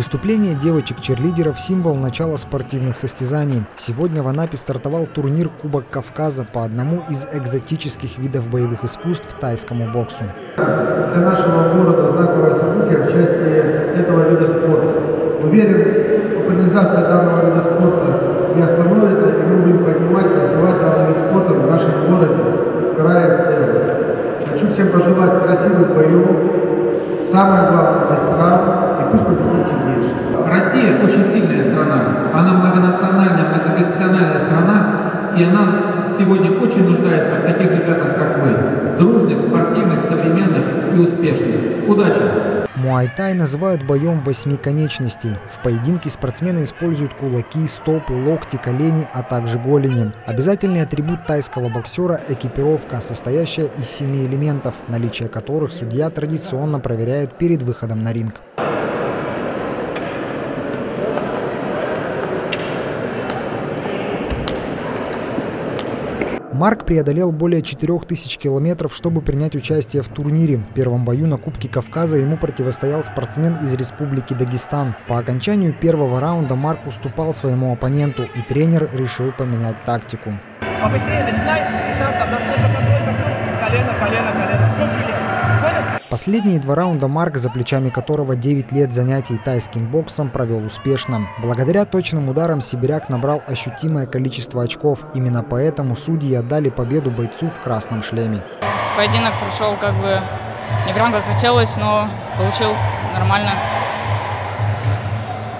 Выступление девочек-черлидеров – символ начала спортивных состязаний. Сегодня в Анапе стартовал турнир Кубок Кавказа по одному из экзотических видов боевых искусств – тайскому боксу. Для нашего города знаковое событие в части этого вида спорта. Уверен, популяризация данного вида спорта не остановится, и мы будем поднимать и развивать данный вид спорта в нашем городе, в крае в целом. Хочу всем пожелать красивых боев, самое главное – без травм, победит сильнейший. Россия очень сильная страна, она многонациональная, многоконфессиональная страна, и она сегодня очень нуждается в таких ребятах, как вы, дружных, спортивных, современных и успешных. Удачи! Муай-тай называют боем восьми конечностей. В поединке спортсмены используют кулаки, стопы, локти, колени, а также голени. Обязательный атрибут тайского боксера – экипировка, состоящая из семи элементов, наличие которых судья традиционно проверяет перед выходом на ринг. Марк преодолел более 4000 километров, чтобы принять участие в турнире. В первом бою на Кубке Кавказа ему противостоял спортсмен из Республики Дагестан. По окончанию первого раунда Марк уступал своему оппоненту, и тренер решил поменять тактику. Побыстрее начинай, и сам там же контроль колено, колено, колено, все жилет. Последние два раунда Марк, за плечами которого 9 лет занятий тайским боксом, провел успешно. Благодаря точным ударам сибиряк набрал ощутимое количество очков. Именно поэтому судьи отдали победу бойцу в красном шлеме. Поединок прошел как бы не прям как хотелось, но получил нормально.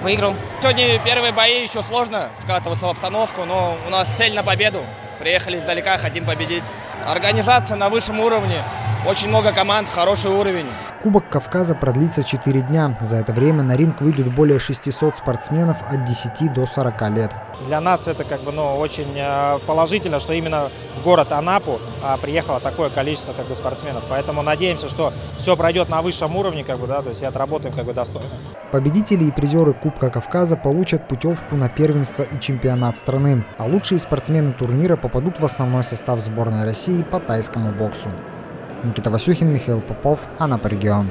Выиграл. Сегодня первые бои, еще сложно вкатываться в обстановку, но у нас цель на победу. Приехали издалека, хотим победить. Организация на высшем уровне, очень много команд, хороший уровень. Кубок Кавказа продлится 4 дня. За это время на ринг выйдут более 600 спортсменов от 10 до 40 лет. Для нас это как бы, ну, очень э, положительно, что именно в город Анапу а, приехало такое количество как бы, спортсменов. Поэтому надеемся, что все пройдет на высшем уровне, как бы, да, то есть и отработаем как бы, достойно. Победители и призеры Кубка Кавказа получат путевку на первенство и чемпионат страны, а лучшие спортсмены турнира попадут в основной состав сборной России по тайскому боксу. Никита Васюхин, Михаил Попов, Анапа регион.